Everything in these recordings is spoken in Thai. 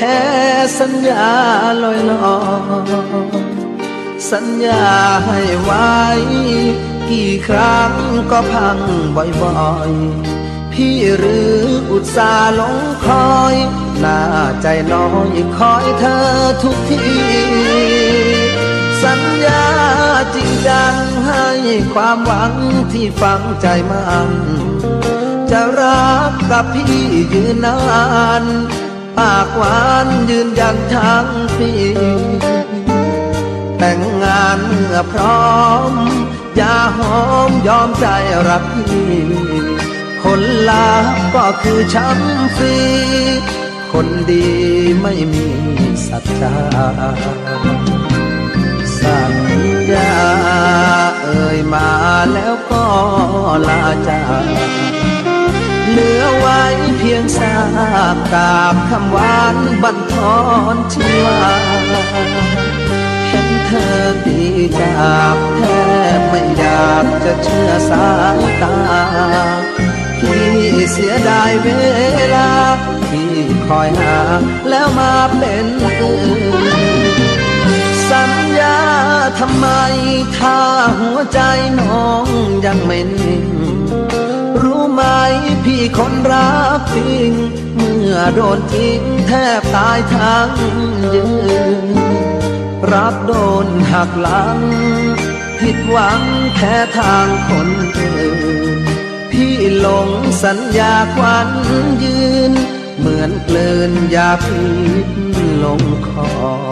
โรคแพ้สัญญาลอยลอยสัญญาให้ไว้ กี่ครั้งก็พังบ่อยๆ พี่หรืออุตส่าห์ลงคอยหน้าใจน้อยคอยเธอทุกที สัญญาจริงจังให้ความหวังที่ฝังใจมันจะรักกับพี่ยืนนาน ปากหวานยืนยันทั้งปีแต่งงานเมื่อพร้อมอย่าหอมยอมใจรักพี่ผลลัพธ์ก็คือช้ำฟรี คนดีไม่มีสัจจาสัญญาเอ่ยมาแล้วก็ลาจาก เหลือไว้เพียงสากกาบคำหวานบันทอนชีวาเห็นเธอดีจากแทบไม่อยากจะเชื่อสายตาพี่เสียดายเวลาที่คอยหาแล้วมาเป็นอื่นสัญญาทำไมถ้าหัวใจน้องยังไม่นิ่ง รู้ไหมพี่คนรักจริง เมื่อโดนทิ้งแทบตายทั้งยืน รักโดนหักหลัง ผิดหวังแค่ทางคนอื่น พี่หลงสัญญาควันยืน เหมือนเกลืนยาพิษลงคอ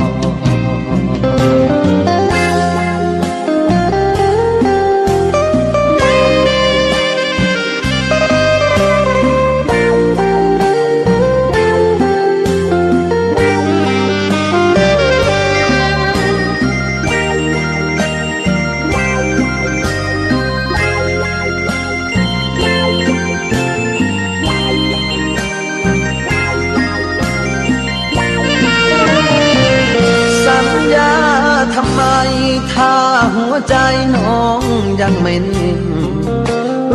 งยังไม่นิ่ง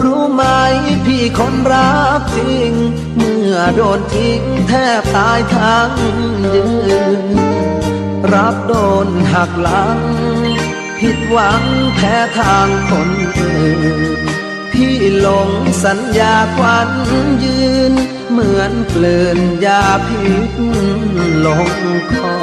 รู้ไหมพี่คนรักจริง เมื่อโดนทิ้งแทบตายทั้งยืน รับโดนหักหลัง ผิดหวังแพ้ทางคนอื่น พี่หลงสัญญาควันยืน เหมือนเกลื่อนยาพิษลงคอ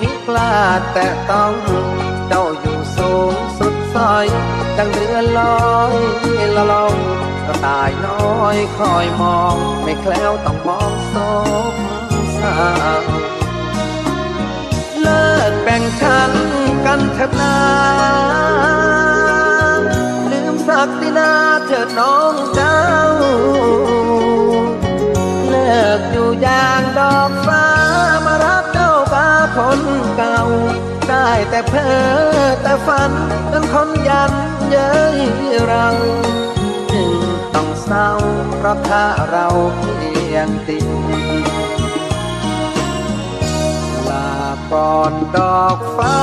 มิกล้าแต่ต้องเจ้าอยู่สูงสุดซอย ดังเรือลอยละลองกระต่ายน้อยคอยมอง ไม่แคล้วต้องมองศพสาวเลิกแบ่งชั้นกันเถิดนาลืมศักดินาเถิดน้องเจ้า เลิกอยู่อย่างดอกฟ้า คนเก่า ได้แต่เพ้อแต่ฝันเป็นคนยันเย้ยเราจึงต้องเศร้าเพราะถ้าเราเพียงติดลาก่อนดอกฟ้า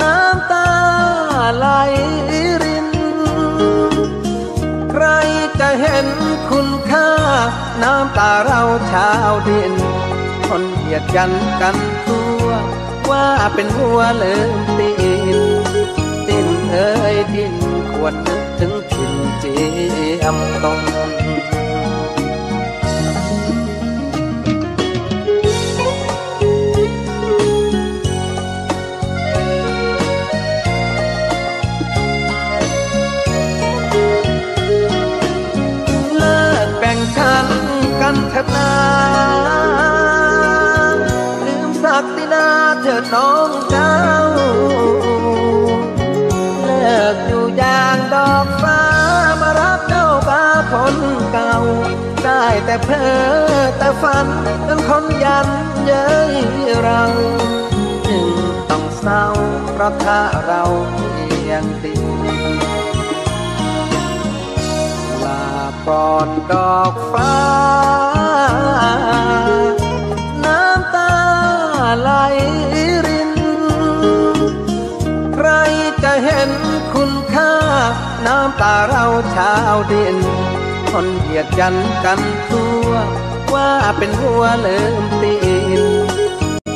น้ำตาไหลริน ใครจะเห็นคุณค่า น้ำตาเราชาวดิน คนเหยียดยันกันตัวว่าเป็นหัวเลิมตีนดินเอ้ยดินขวดนึกถึงถิ่นเจียมตรง น้องเจ้า เลิกอยู่อย่างดอกฟ้ามารักเจ้าบาคนเก่า ได้แต่เพ้อแต่ฝันจนคนยันเย้ยเราจึงต้องเศร้าเพราะถ้าเราเพียงติดลาก่อนดอกฟ้า น้ำตาเราชาวดินคนเหยียดยันกันทั่ว ว่าเป็นหัวเลิมตีน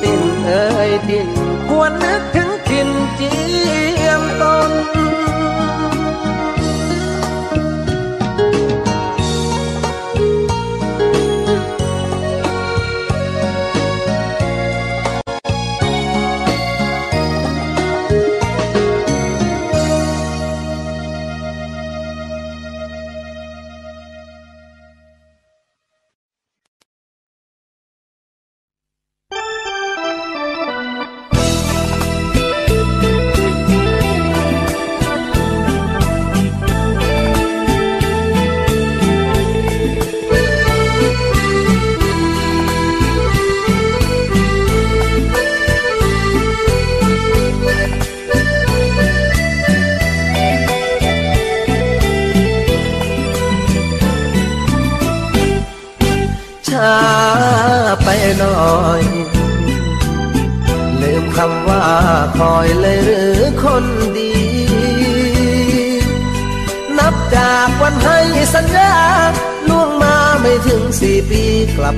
ดินเอ้ยดินควรนึกถึง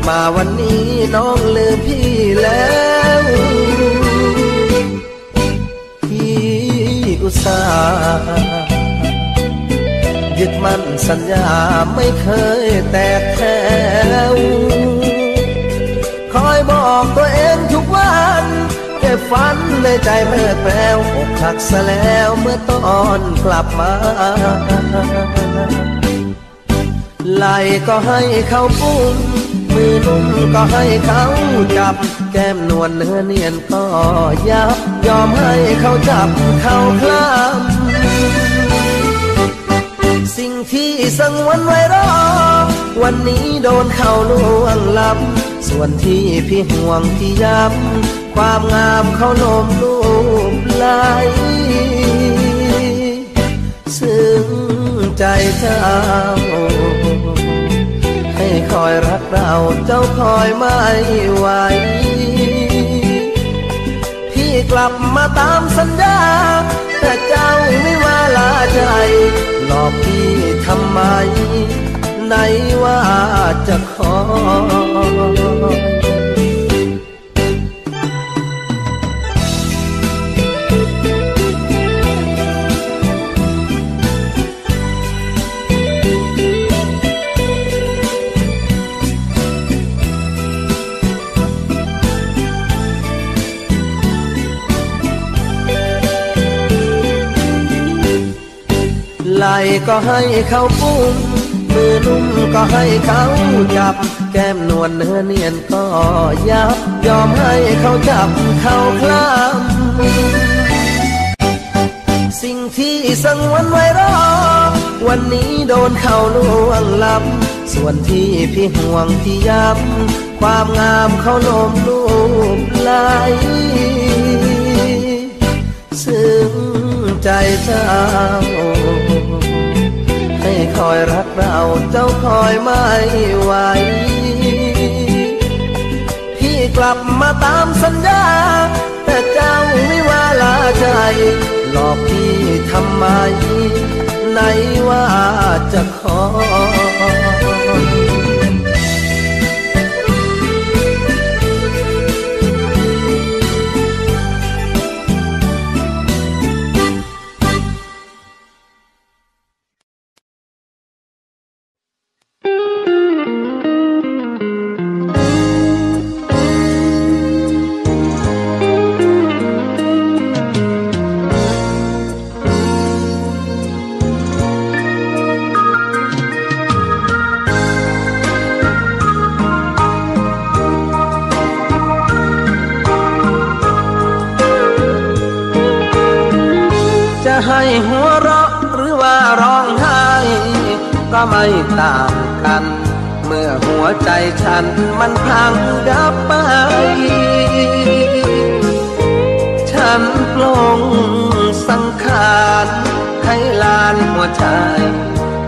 มาวันนี้น้องลืมพี่แล้วพี่อุตส่าห์ยึดมั่นสัญญาไม่เคยแตกแถวคอยบอกตัวเองทุกวันเก็บฝันในใจเมื่อแปลวอกหักซะแล้วเมื่อตอนกลับมาไหลก็ให้เขาปุ้ม มือนุ่มก็ให้เขาจับ แก้มนวลเนื้อเนียนก็ยับ ยอมให้เขาจับเขาคลำสิ่งที่สังวันไว้รอ วันนี้โดนเขาลวงล้ำส่วนที่พี่ห่วงที่ย้ำความงามเขาโนมรูปไหลซึ่งใจเจ้า คอยรักเราเจ้าคอยไม่ไหว พี่กลับมาตามสัญญา แต่เจ้าไม่มาลาใจ หลอกพี่ทำไม ไหนว่าจะขอ หลก็ให้เขาปุ้มมือนุ่มก็ให้เขาจับ แก้มนวลเนื้อเนียนก็ยับ ยอมให้เขาจับเขาคลำสิ่งที่สังวันไว้รอ วันนี้โดนเขาลวงล้ำส่วนที่พี่ห่วงที่ย้ำความงามเขาโนมรูปไหลซึ่งใจเจ้า คอยรักเราเจ้าคอยไม่ไหวพี่กลับมาตามสัญญา แต่เจ้าไม่ว่าลาใจ หลอกพี่ทำไมไหนว่าจะขอ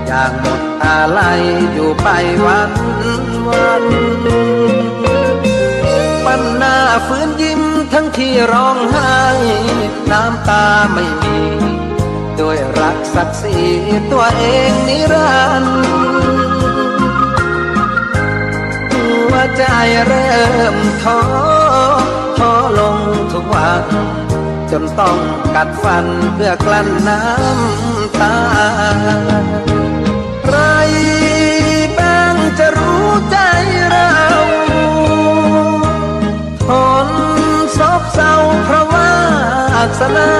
อย่างหมดอะไรอยู่ไปวันวันปันหน้าฟื้นยิ้มทั้งที่ร้องไห้ น้ำตาไม่มีด้วยรักศักดิ์ศรีตัวเองนิรันดร์หัวใจเริ่มท้อท้อลงทุกวันจนต้องกัดฟันเพื่อกลั้นน้ำ ตา ใครบ้างจะรู้ใจเราทนซบเศร้าเพราะว่าสนา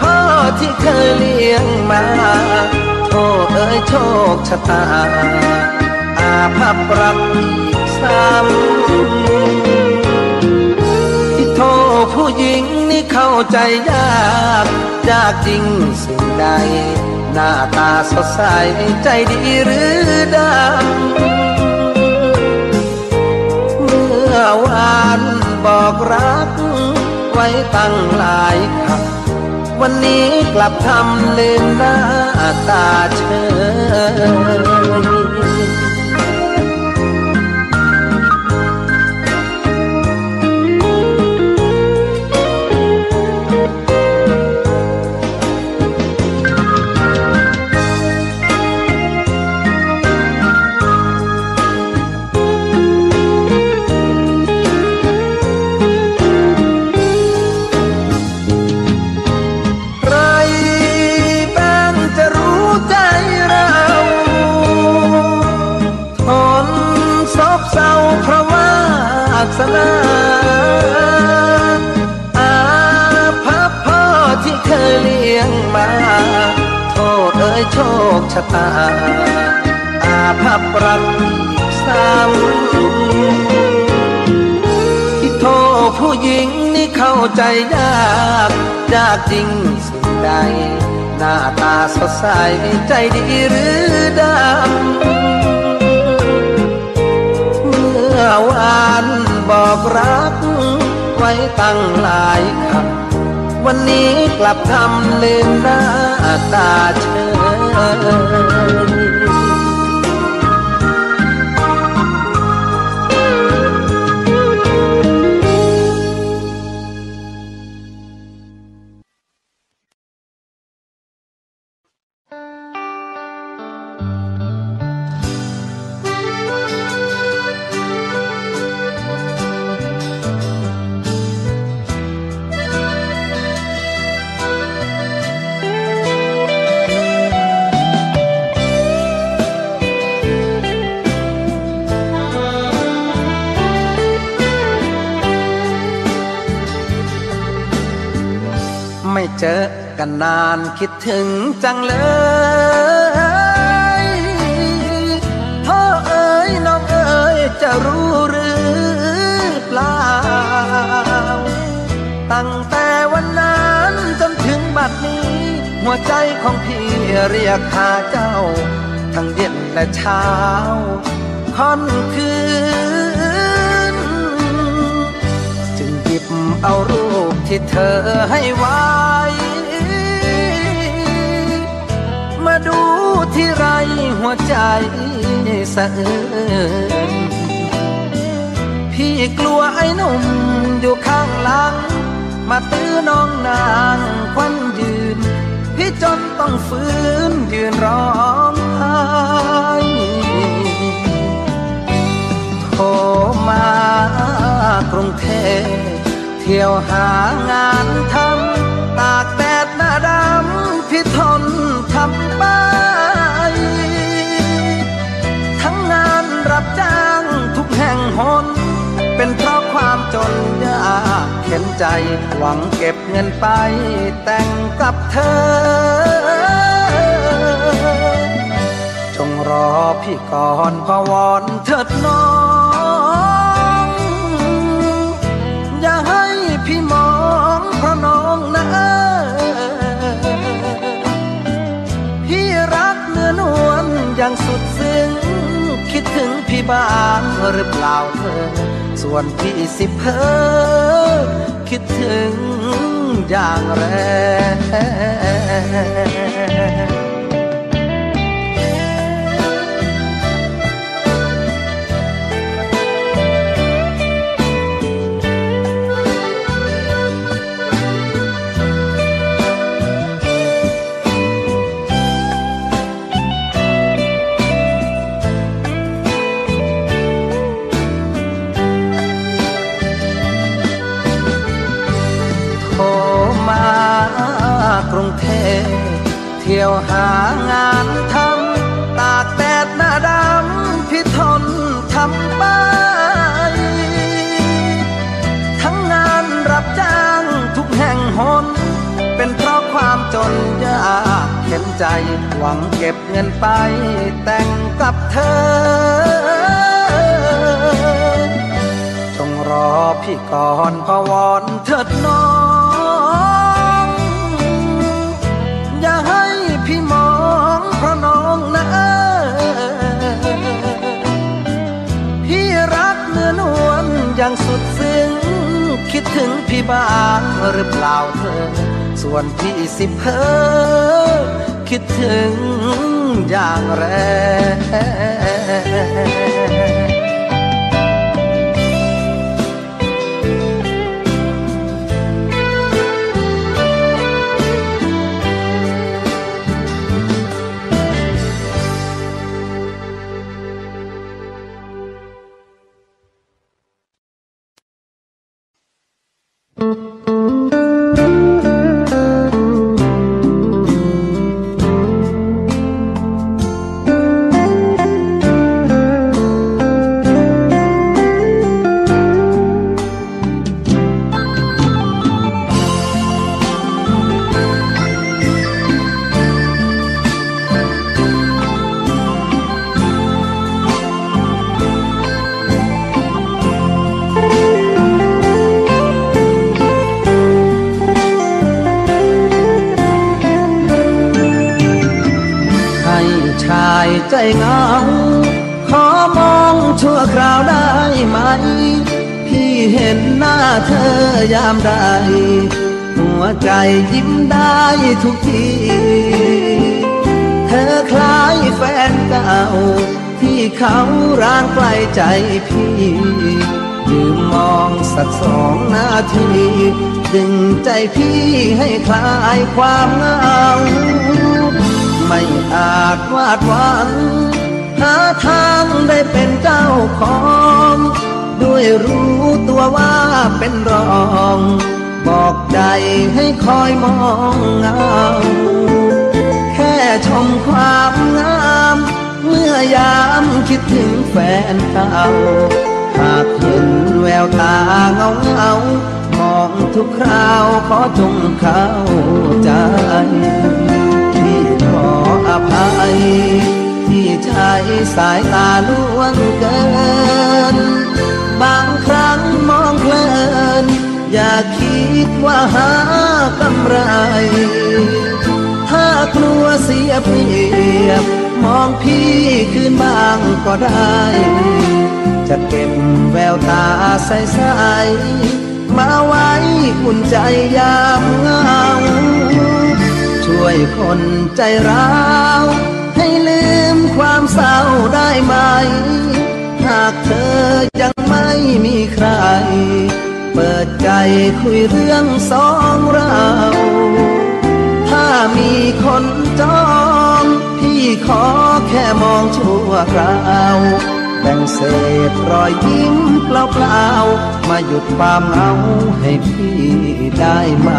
พ่อที่เคยเลี้ยงมาโทษเอ้ยโชคชะตา อาภัพรักอีกซ้ำ ผู้หญิงนี่เข้าใจยากยากจริงสิ่งใด หน้าตาสดใสใจดีหรือดำเมื่อวานบอกรัก ไว้ตั้งหลายคำวันนี้กลับทำลืมหน้าตาเฉย โชคชะตา อาภัพรักซ้ำที่โทษผู้หญิงนี่เข้าใจยาก ยากจริงสิ่งใด หน้าตาสดใสใจดีหรือดำ เมื่อวานบอกรัก ไว้ตั้งหลายคำวันนี้กลับทำลืมหน้าตาเฉ เคิดถึงจังเลยพ่อเอ๋ยน้องเอ๋ยจะรู้หรือเปล่า ตั้งแต่วันนั้นจนถึงบัดนี้ หัวใจของพี่เรียกหาเจ้า ทั้งเย็นและเช้าค่อนคืน จึงหยิบเอารูปที่เธอให้ไว้ ดูที่ไรหัวใจสะเอินพี่กลัวไอ้หนุ่มอยู่ข้างหลัง มาตื้อน้องนางควันยืน พี่จนต้องฝืนยืนร้องไห้โทรมากรุงเทพเที่ยวหางานทำตากแดดหน้าดำพี่ทนท จ้างทุกแห่งหน เป็นเพราะความจนยากเข็นใจ หวังเก็บเงินไปแต่งกับเธอ จงรอพี่ก่อนพวอนเถิดน้อง ถึงพี่บ้างหรือเปล่าเธอ ส่วนพี่สิเพอคิดถึงอย่างแรง เที่ยวหางานทำตากแดดหน้าดำพี่ทนทำไป ทั้งงานรับจ้างทุกแห่งหน เป็นเพราะความจนยากเข็นใจ หวังเก็บเงินไป แต่งกับเธอจงรอพี่ก่อนพวอนเถิดน้อง บ้างหรือเปล่าเธอ ส่วนพี่สิเพอคิดถึงอย่างแรง ใจพี่ให้คลายความเหงาไม่อาจวาดหวังหาทางได้เป็นเจ้าของด้วยรู้ตัวว่าเป็นรอง บอกใจให้คอยมองเงาแค่ชมความงาม เมื่อยามคิดถึงแฟนเก่าหากเห็นแววตาเงาเงา ทุกคราวขอจงเข้าใจที่ขออภัย ที่ใช้สายตาล่วงเกิน บางครั้งมองเพลิน อย่าคิดว่าหากำไร ถ้ากลัวเสียเปรียบ มองพี่คืนบ้างก็ได้ จะเก็บแววตาใสๆ มาไว้อุ่นใจยามเหงาช่วยคนใจร้าวให้ลืมความเศร้าได้ไหม หากเธอยังไม่มีใคร เปิดใจคุยเรื่องสองเรา ถ้ามีคนจอง พี่ขอแค่มองชั่วคราว แบ่งเศษรอยยิ้มเปล่าๆมาหยุดความเหงาให้พี่ได้ไหม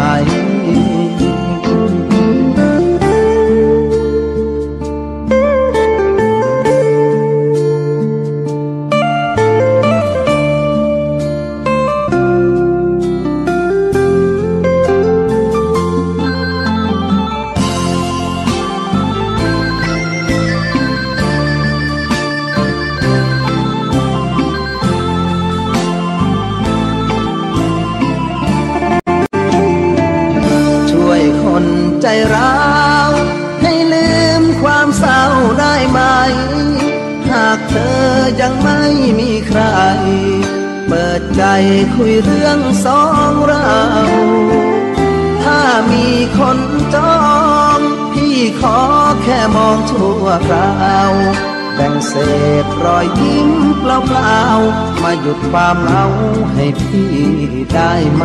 คุยเรื่องสองเรา ถ้ามีคนจองพี่ขอแค่มองชั่วคราวแบ่งเศษรอยยิ้มเปล่าๆมาหยุดความเหงาให้พี่ได้ไหม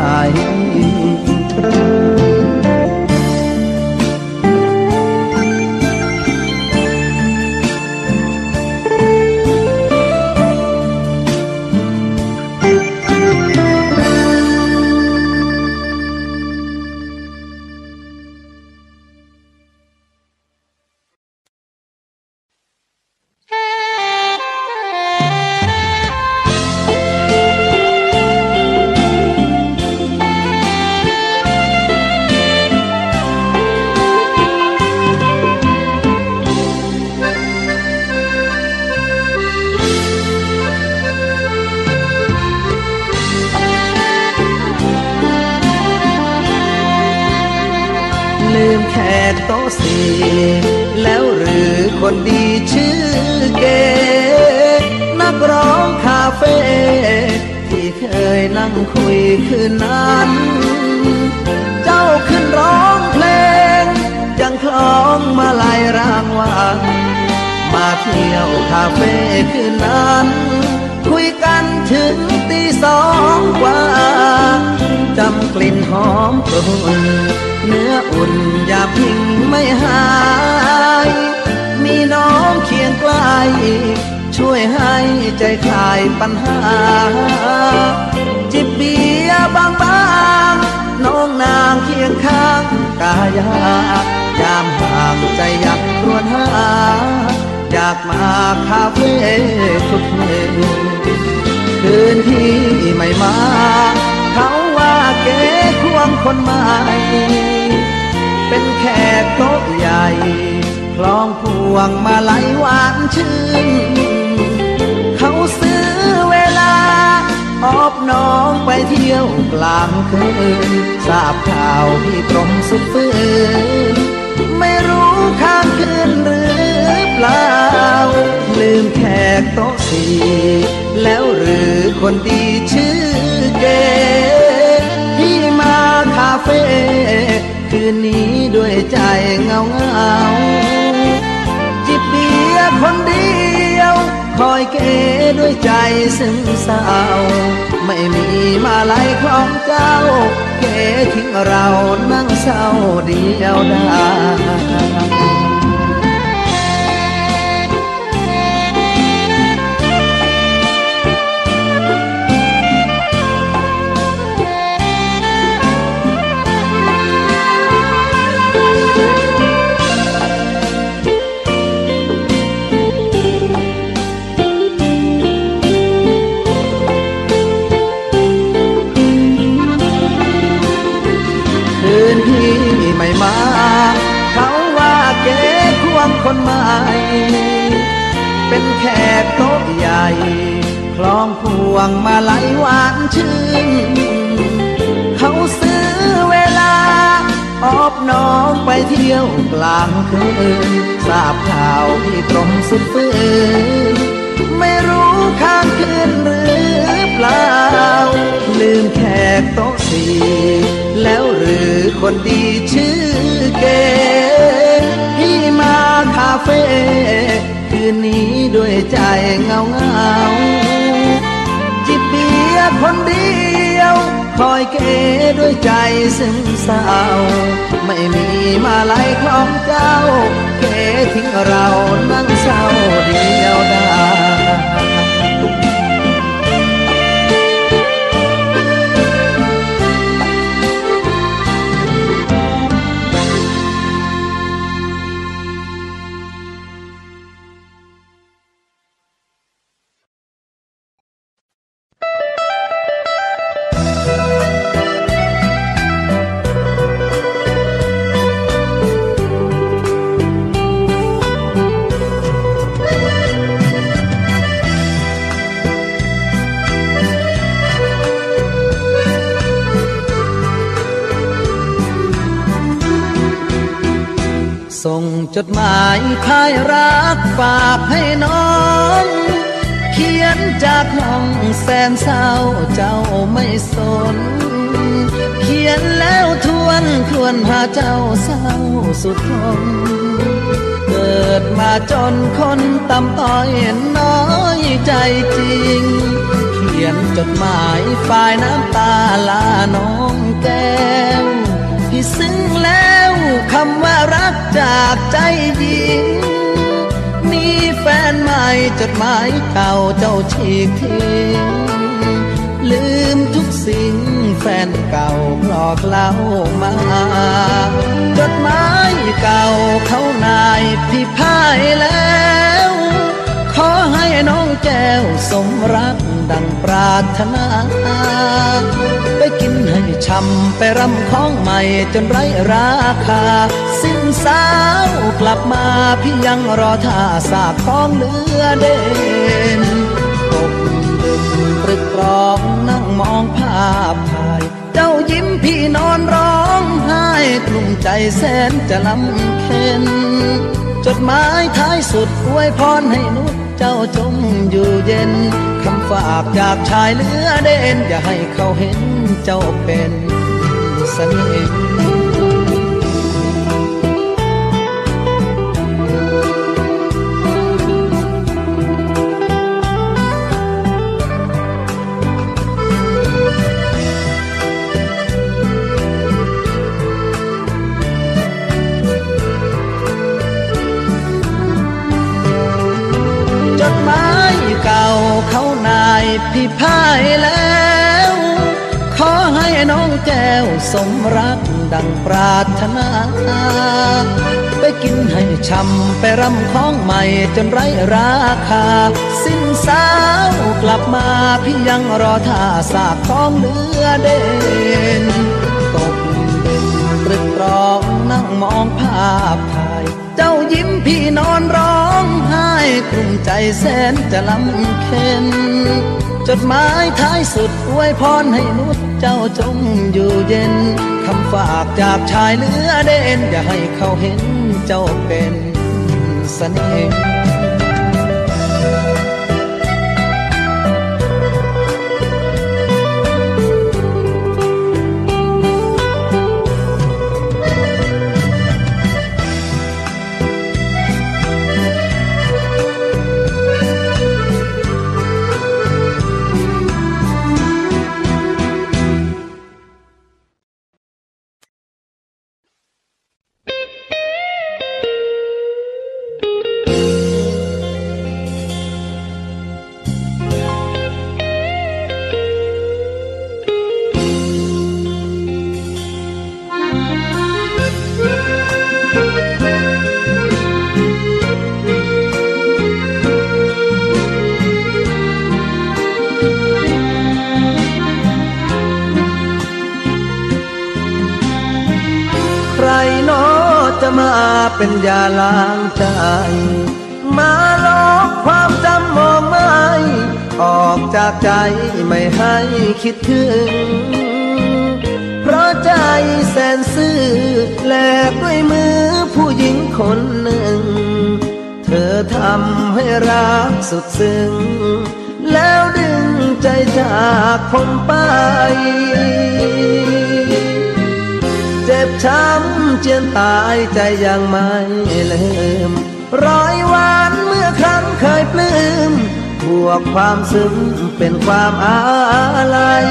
โตสีแล้วหรือคนดีชื่อเก นักร้องคาเฟ่ที่เคยนั่งคุยคืนนั้น เจ้าขึ้นร้องเพลง ยังคล้องมาลายรางวัลมาเที่ยวคาเฟ่คืนนั้น คุยกันถึงตีสองกว่าจำกลิ่นหอมกลุ่น เนื้ออุ่นอย่าพิงไม่หาย มีน้องเคียงใกล้ช่วยให้ใจคลายปัญหา จิบเบียบางบางน้องนางเคียงข้างกายายามห่างใจอยากรวนหา อยากมาคาเฟ่ทุกเพลคืนที่ไม่มาเขา เก๋ควงคนใหม่ เป็นแขกโต๊ะใหญ่คล้องพวงมาไหลหวานชื่น เขาซื้อเวลาอบน้องไปเที่ยวกลางคืนทราบข่าวพี่ตรงสุดฟื้นไม่รู้ข้างคืนหรือเปล่า ลืมแขกโต๊ะสี่แล้วหรือคนดีชื่อเกพี่ มาคาเฟ่คืนนี้ด้วยใจเงาเงาจิบเบียร์คนเดียว คอยเกด้วยใจซึ้งเศร้าไม่มีมาไลายของเจ้า เกทิ้งเรานั่งเศร้าเดียวดาย ใหม่ เป็นแขกโต๊ะใหญ่ คลองพวงมาไหลหวานชื่น เขาซื้อเวลา ออบน้องไปเที่ยวกลางคืนทราบข่าวพี่ตรงสุดฟื้นไม่รู้ข้างคืนหรือเปล่า ลืมแขกโต๊ะสี่แล้วหรือคนดีชื่อเก เฟ่คืนนี้ด้วยใจเงาเงาจิบเบียร์คนเดียว คอยเกด้วยใจซึ้งเศร้า ไม่มีมาไลายของเจ้า เกทิ้งเรานั่งเศร้าเดียวดายายพายรักฝากให้น้อง เขียนจากน้องแสนเศร้าเจ้าไม่สน เขียนแล้วทวนทวนหาเจ้าเศร้าสุดทนเกิดมาจนคนต่ำต้อยน้อยใจจริง เขียนจดหมายฝ่ายน้ำตาลาน้องแก้วที่ซึ้ง จากใจหญิง มีแฟนใหม่จดหมายเก่าเจ้าฉีกทิ้งลืมทุกสิ่งแฟนเก่าหลอกเล่ามา จดหมายเก่าเขานายพี่พ่ายแล้ว น้องแก้วสมรักดังปรารถนา ไปกินให้ช่ำไปรำของใหม่จนไร้ราคา สิ้นสาวกลับมาพี่ยังรอท่าสาบของเลือเด่นตกดึกตรึกรองนั่งมองภาพถ่าย เจ้ายิ้มพี่นอนร้องไห้กลุ่มใจแสนจะลำเค็นจดหมายท้ายสุดอวยพรให้นุช เจ้าจงอยู่เย็น คำฝากจากชายเหลือเด่นอย่าให้เขาเห็นเจ้าเป็นสนิท พี่พ่ายแล้ว ขอให้น้องแก้วสมรักดังปรารถนา ไปกินให้ช่ำไปรำของใหม่จนไร้ราคา สิ้นสาวกลับมาพี่ยังรอท่าสากของเลือเด่นตกดึกตรึกตรองนั่งมองภาพถ่าย เจ้ายิ้มพี่นอนร้องไห้กลุ่มใจแสนจะลำเค็น จดหมายท้ายสุดอวยพรให้นุชเจ้าจงอยู่เย็น คำฝากจากชายเหลือเด่นอย่าให้เขาเห็นเจ้าเป็นเสน่ห์ ใจไม่ให้คิดถึง เพราะใจแสนซื่อแลกด้วยมือผู้หญิงคนหนึ่ง เธอทำให้รักสุดซึ้ง แล้วดึงใจจากผมไปเจ็บช้ำเจียนตายใจยังไม่ลืม ร้อยวันเมื่อครั้งเคยปลื้ม บวกความซึ้งเป็นความอาลัย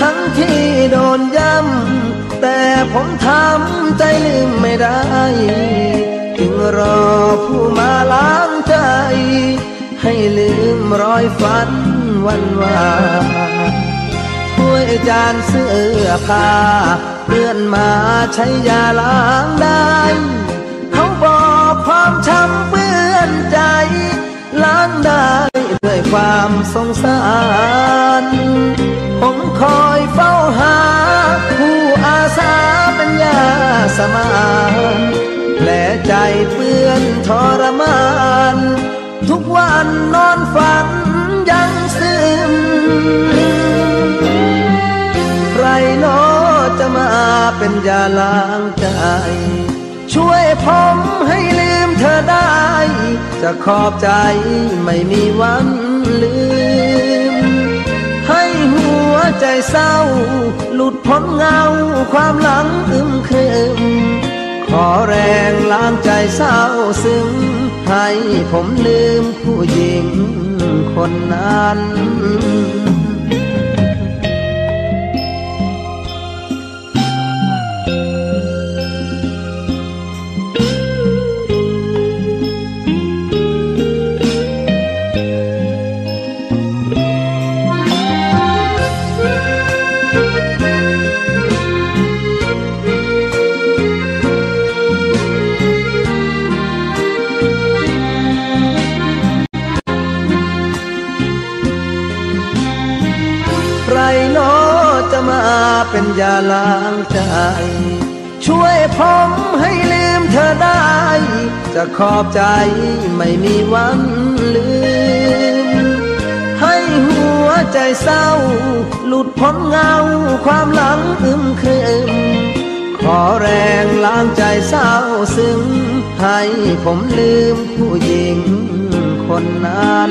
ทั้งที่โดนย้ำ แต่ผมทำใจลืมไม่ได้ จึงรอผู้มาล้างใจ ให้ลืมรอยฝันวันวานถ้วยจานเสื้อผ้าเพื่อนมาใช้ยาล้างได้ เขาบอกความช้ำางได้ด้วยความสงสาร ผมคอยเฝ้าหา ผู้อาสาเป็นยาสมานแผลใจเปื้อนทรมาน ทุกวันนอนฝันยังซึมใครโนจะมาเป็นยาล้างใจ ช่วยผมให้ลืมเธอได้ จะขอบใจไม่มีวันลืม ให้หัวใจเศร้า หลุดพ้นเงาความหลังอึมครึม ขอแรงล้างใจเศร้าซึ้ง ให้ผมลืมผู้หญิงคนนั้น ยาล้างใจ ช่วยผมให้ลืมเธอได้ จะขอบใจไม่มีวันลืม ให้หัวใจเศร้า หลุดพ้นเงาความหลังอึมครึม ขอแรงล้างใจเศร้าซึ้งให้ผมลืมผู้หญิงคนนั้น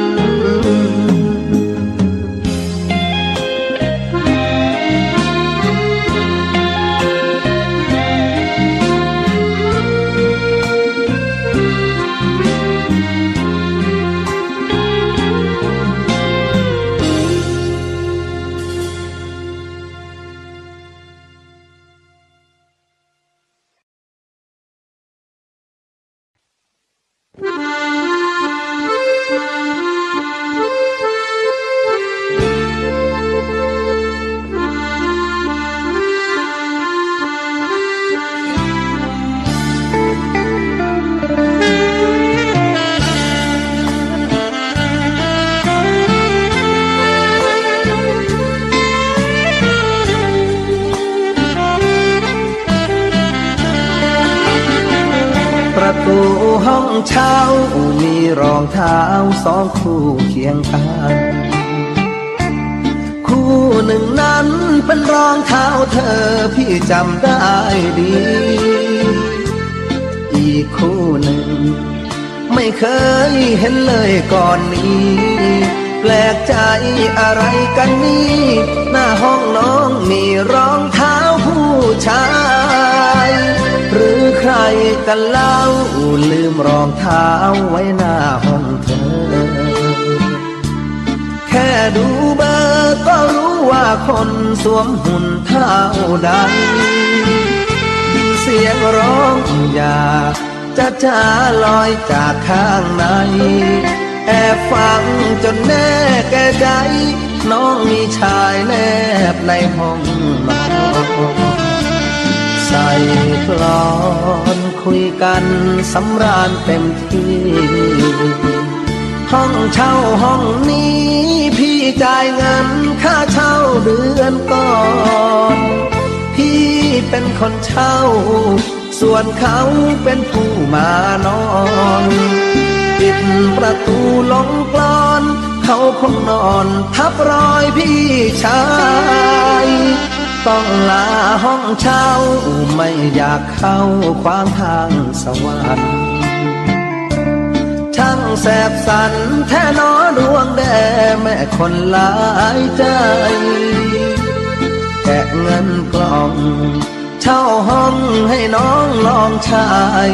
จะจะลอยจากข้างใน แอบฟังจนแน่แก่ใจ น้องมีชายแนบในห้องนอนใส่กลอนคุยกันสำราญเต็มที่ ห้องเช่าห้องนี้ พี่จ่ายเงินค่าเช่าเดือนก่อน พี่เป็นคนเช่า ส่วนเขาเป็นผู้มานอนปิดประตูลงกลอน เขาคงนอนทับรอยพี่ชาย ต้องลาห้องเช่าไม่อยากเข้าขวางทางสวรรค์ชช่างแสบสันแท้นอดวงแด่แม่คนหลายใจ แกะเงินกล่อง เช่าห้องให้น้องลองชาย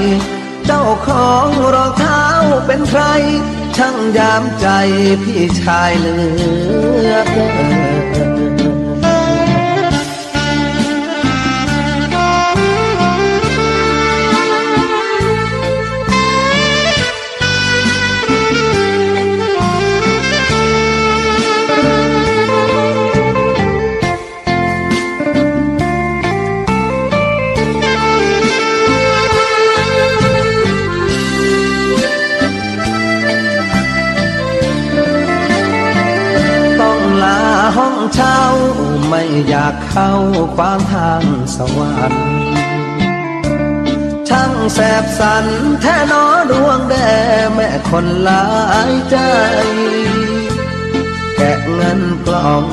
เจ้าของรองเท้าเป็นใคร ช่างยามใจพี่ชายเหลือเกิน อยากเข้าขวางทางสวรรค์ช่างแสบสันแท้นอดวงแด่แม่คนหลายใจ แกะเงินกล่อง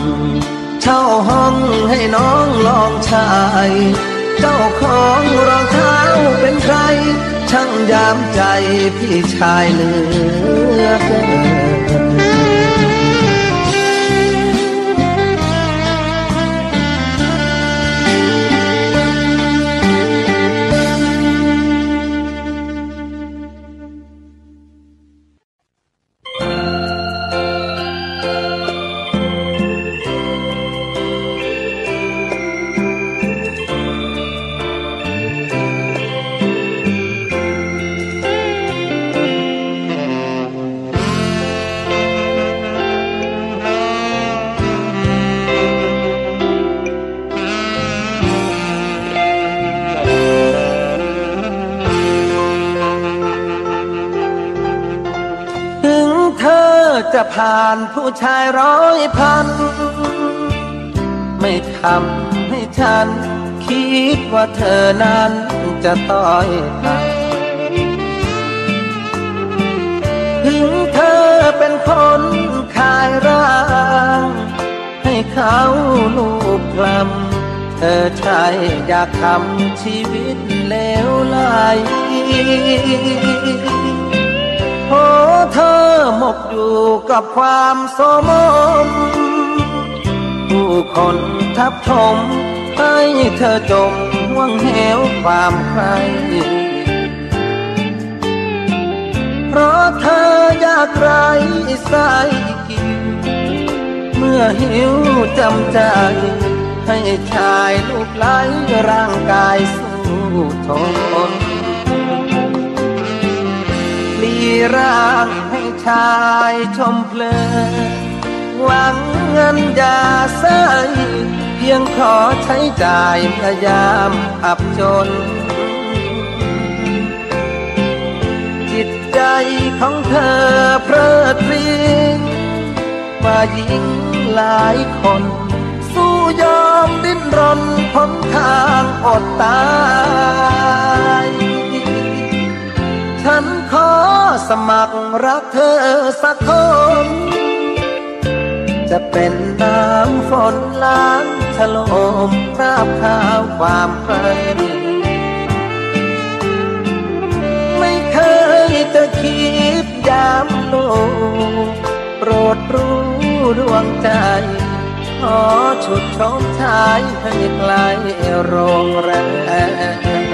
เช่าห้องให้น้องลองชาย เจ้าของรองเท้าเป็นใคร ช่างยามใจพี่ชายเหลือเกินานผู้ชายร้อยพัน ไม่ทำให้ฉัน คิดว่าเธอนั้นจะต้อยหักถึงเธอเป็นคนขายร่าง ให้เขาลูบคลำเธอใช่อยากทำชีวิตเลวไหล หมกอยู่กับความโสมม ผู้คนทับถมให้เธอจมห่วงเหวความใคร เพราะเธออยากไรใส่กินเมื่อหิวจำใจ ให้ชายลูกไหลร่างกายสู้ทนปลีร่าง ชายชมเพลินหวังเงินยาใสเพียงขอใช้จ่ายพยายามอับจน จิตใจของเธอเพลิดเพลินว่าหญิงหลายคน สู้ยอมดิ้นรนพ้นทางอดตาย ฉันขอสมัครรักเธอสักคน จะเป็นน้ำฝนล้างฉลมคราบข้าวความใครไม่เคยจะคิดยามโลกโปรดรู้ดวงใจ ขอชุดชมชายให้ไกลโรงแรม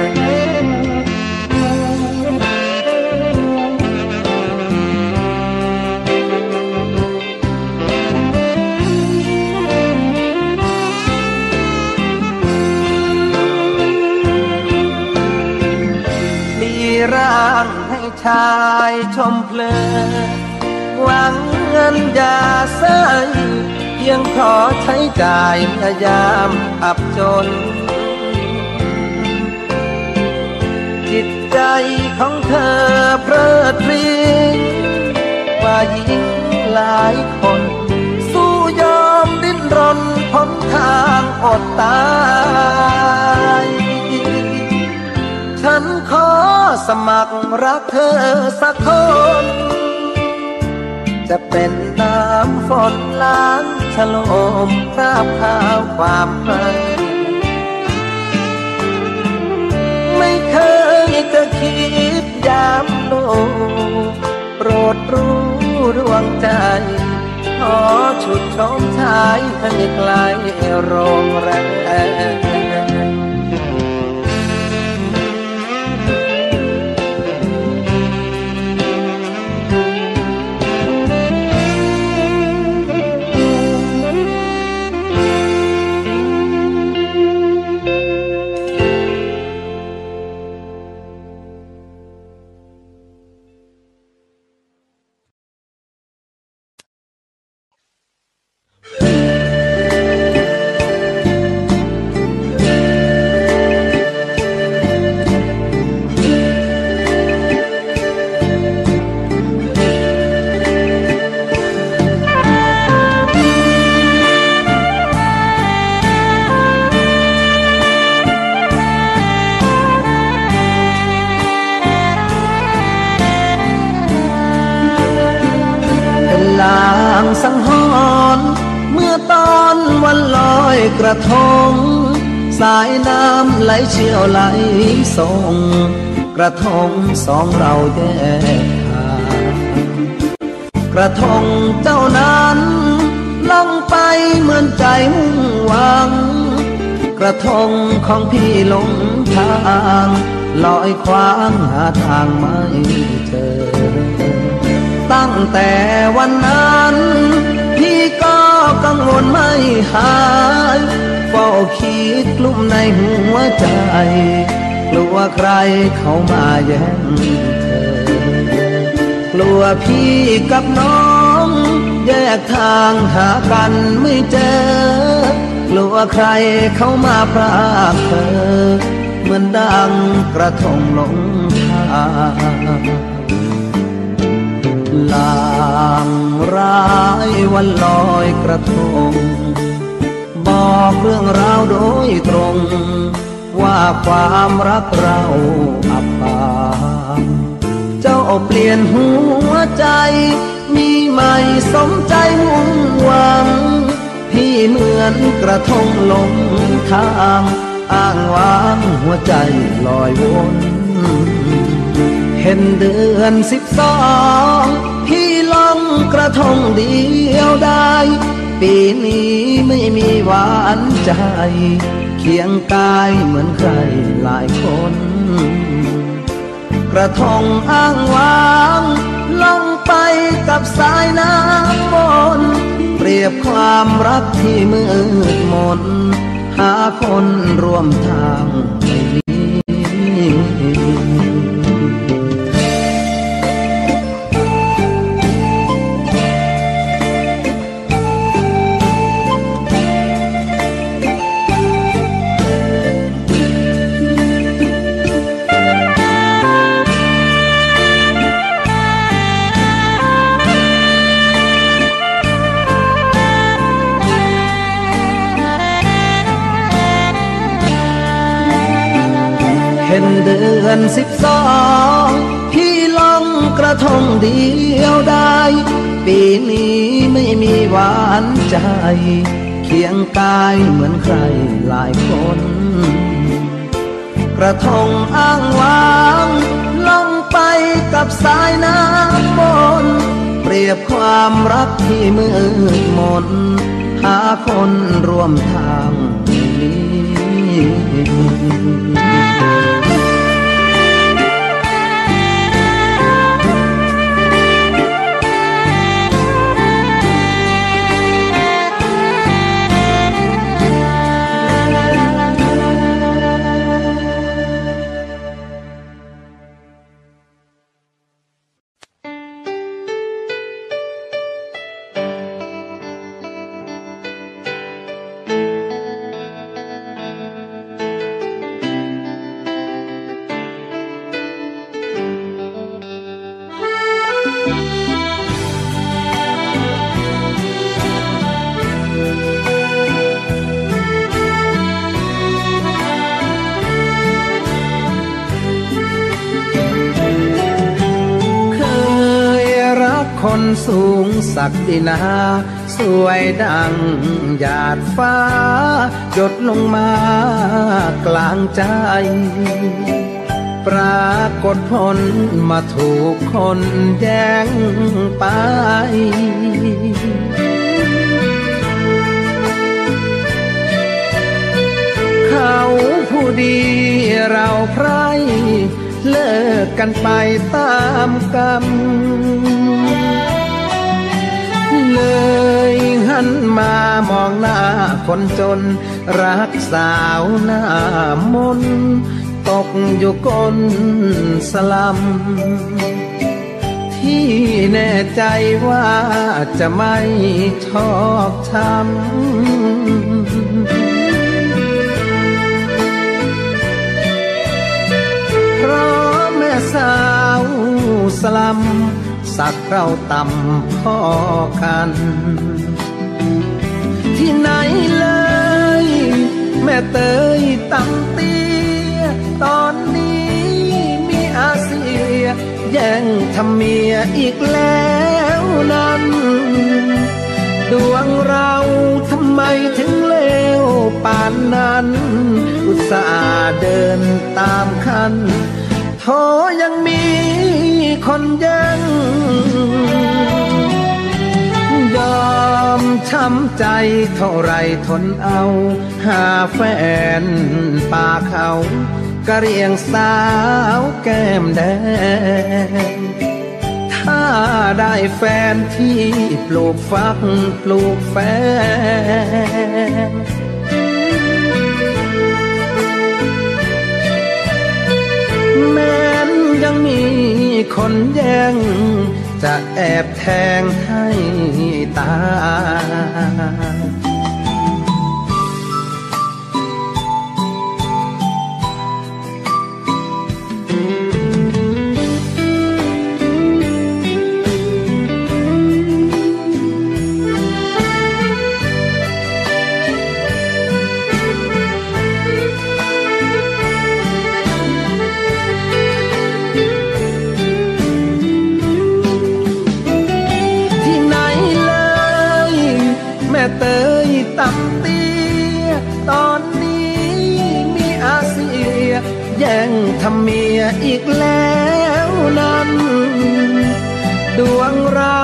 ชายชมเพลินหวังเงินยาใสเพียงขอใช้จ่ายพยายามอับจน จิตใจของเธอเพลิดเพลินว่าหญิงหลายคน สู้ยอมดิ้นรนพ้นทางอดตาย สมัครรักเธอสักคน จะเป็นน้ำฝนล้างฉลมคราบข้าวความใครไม่เคยจะคิดยามโลกโปรดรู้ดวงใจ ขอชุดชมชายให้ไกลโรงแรม ระทงสองเราแยกทางกระทงเจ้านั้นล่องไปเหมือนใจมุ่งหวัง กระทงของพี่ลงทางลอยคว้างหาทางไม่เจอ ตั้งแต่วันนั้น พี่ก็กังวลไม่หายเฝ้าคิดกลุ่มในหัวใจ กลัวใครเขามาแย่งเธอกลัวพี่กับน้อง แยกทางหากันไม่เจอ กลัวใครเขามาพรากเธอ เหมือนดังกระทงลงทางลางร้ายวันลอยกระทง บอกเรื่องราวโดยตรง ว่าความรักเราอับปางเจ้าเปลี่ยนหัวใจ มีใหม่สมใจมุ่งหวัง พี่เหมือนกระทงลงทางอ้างว้างหัวใจลอยวนเห็นเดือนสิบสองพี่ลองกระทงเดียวได้ ปีนี้ไม่มีหวานใจ เคียงกายเหมือนใครหลายคน กระทงอ้างว้างล่องไปกับสายน้ำมนเปรียบความรักที่มืดมน หาคนร่วมทางไม่มี เดียวได้ ปีนี้ไม่มีหวานใจ เคียงกายเหมือนใครหลายคน กระทงอ้างว้างล่องไปกับสายน้ำบนเปรียบความรักที่มืดมน หาคนร่วมทางนี้ สินาสวยดังหยาดฟ้าจดลงมากลางใจ ปรากฏผลมาถูกคนแย่งไปเขาผู้ดีเราไพรเลิกกันไปตามกรรม เลยหันมามองหน้าคนจน รักสาวหน้ามนตกอยู่ก้นสลัม ที่แน่ใจว่าจะไม่ชอบช้ำเพราะแม่สาวสลัม สักเราต่ำพ่อกัน ที่ไหนเลย แม่เตยตั้งเตี้ย ตอนนี้มีอาเซีย แย่งทำเมียอีกแล้วนั้น ดวงเราทำไมถึงเลวป่านนั้น อุตส่าห์เดินตามคัน โทยังมีคนยังยอมช้ำใจเท่าไรทนเอา หาแฟนป่าเขากะเรียงสาวแก้มแดง ถ้าได้แฟนที่ปลูกฟักปลูกแฟน แม้นยังมีคนแย่ง จะแอบแทงให้ตาย ยอีกแล้วนั้น ดวงเรา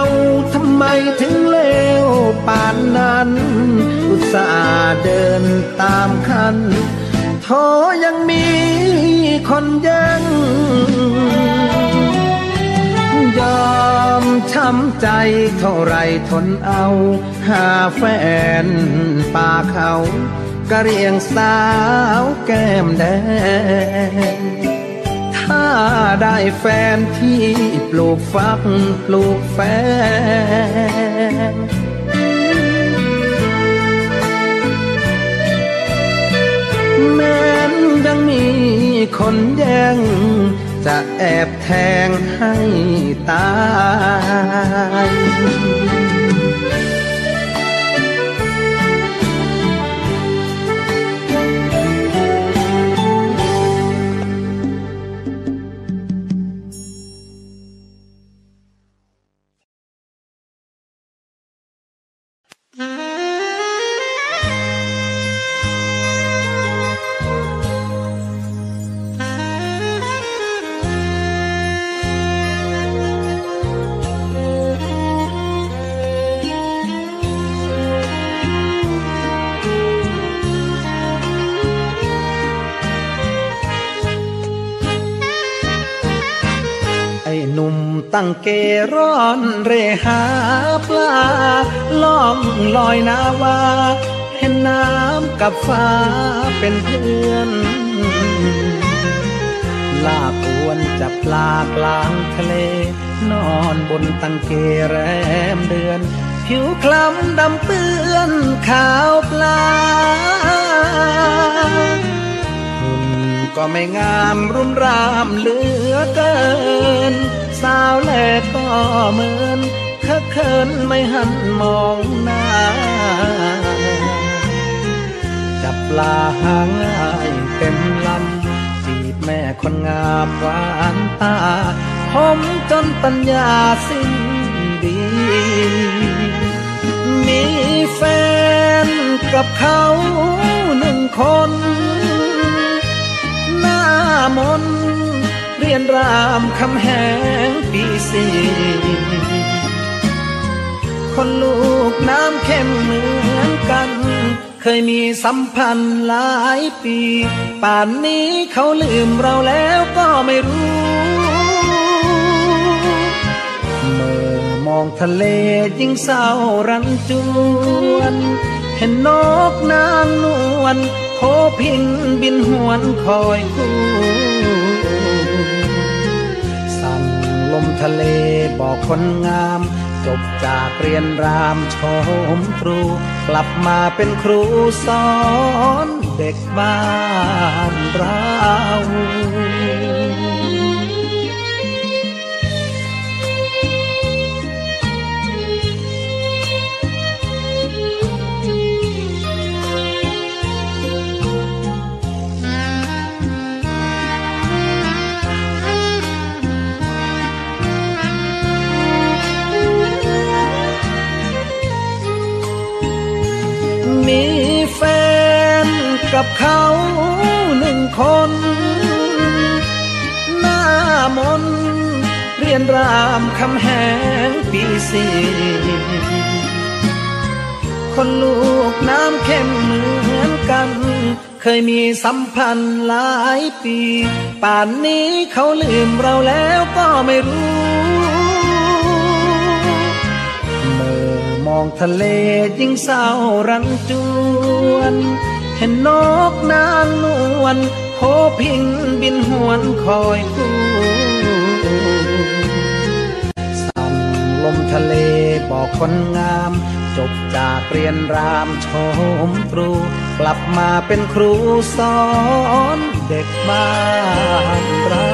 ทำไมถึงเลวป่านนั้น อุตส่าห์เดินตามคันโทยังมีคนยังยอมช้ำใจเท่าไรทนเอา หาแฟนป่าเขากะเรียงสาวแก้มแดง ถ้าได้แฟนที่ปลูกฟักปลูกแฟนแม้นยังมีคนแย่งจะแอบแทงให้ตาย เกร้อนเรหาปลาล่องลอยนาวา เห็นน้ำกับฟ้าเป็นเพื่อนลากอวนจับปลากลางทะเล นอนบนตังเกแรมเดือน ผิวคล้ำดำเปื้อนขาวปลาหุ่นก็ไม่งามรุมรามเหลือเกิน สาวแลก็เหมือนเคอะเขินไม่หันมองหน้า จับปลาหาง่ายเต็มลำจีบแม่คนงามหวานตาผมจนปัญญาสิ้นดี มีแฟนกับเขาหนึ่งคน หน้ามน รียนรามคำแหงปีสี่คนลูกน้ำเข้มเหมือนกัน เคยมีสัมพันธ์หลายปี ป่านนี้เขาลืมเราแล้วก็ไม่รู้เมื่อมองทะเลยิ่งเศร้ารันจวน เห็นนกนางนวลโคพินบินหวนคอยคู่ มทะเลบอกคนงาม จบจากเรียนรามชมครู กลับมาเป็นครูสอนเด็กบ้านเรา กับเขาหนึ่งคน หน้ามนเรียนรามคำแหงปีสี่คนลูกน้ำเข้มเหมือนกัน เคยมีสัมพันธ์หลายปี ป่านนี้เขาลืมเราแล้วก็ไม่รู้เมื่อมองทะเลยิ่งเศร้ารันจวน เห็นนกนางนวลโคพิงบินหวนคอยคู่สั่นลมทะเลบอกคนงาม จบจากเรียนรามชมครู กลับมาเป็นครูสอนเด็กบ้านเรา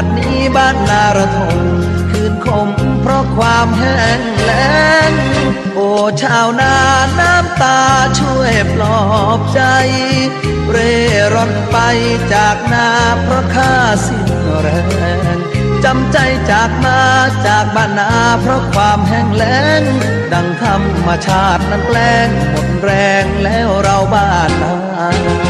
บัดนี้บ้านนาระทมคืนคมเพราะความแห้งแล้ง โอ้ชาวนาน้ำตาช่วยปลอบใจ เร่ร่อนไปจากนาเพราะข้าสิ้นแรงจำใจจากมาจากบ้านนาเพราะความแห้งแล้ง ดังธรรมชาตินั้นแกล้งหมดแรงแล้วเราบ้านนา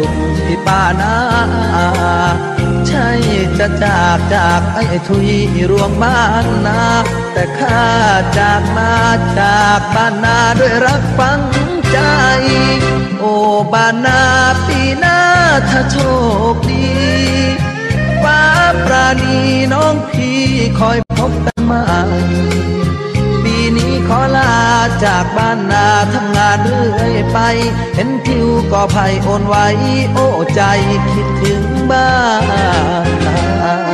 สุขที่ป่านาใช่จะจากจากไอ้ทุยรวงบ้านนา แต่ข้าจากมาจากบ้านนาด้วยรักฝังใจ โอ้บ้านนาปีหน้าถ้าโชคดีฟ้าปราณีน้องพี่คอยพบกันใหม่ปีนี้ขอลาจากบ้านนาทำงาน ไป เห็นทิวก็ภัยโอนไว้ โอ้ใจคิดถึงบ้าน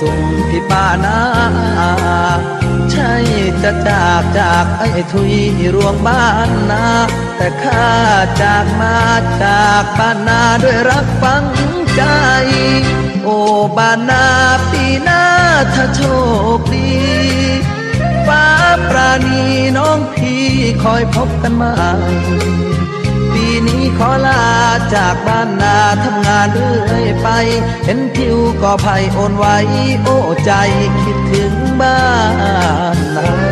ส่งที่ป่านาใช่จะจากจากไอ้ทุยรวงบ้านนา แต่ข้าจากมาจากบ้านนาด้วยรักฝังใจ โอ้บ้านนาปีหน้าถ้าโชคดีฟ้าปราณีน้องพี่คอยพบกันมา นี้ขอลาจากบ้านนาทำงานเรื่อยไป เห็นผิวก็ภัยโอนไว้ โอ้ใจคิดถึงบ้านนา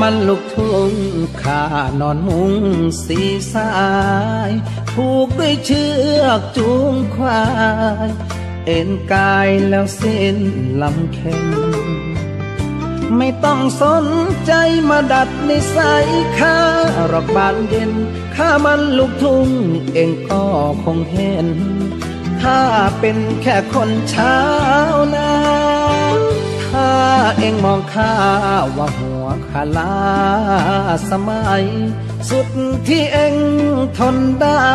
มันลูกทุ่งข้านอนมุงสีสาย ผูกด้วยเชือกจูงควาย เอ็นกายแล้วเส้นลำเข็มไม่ต้องสนใจมาดัดในสายข้ารอกบานเย็น ข้ามันลูกทุ่งเองก็คงเห็น ถ้าเป็นแค่คนเช้านาถ้าเองมองข้าว่าหั วขาลาสมัย สุดที่เองทนได้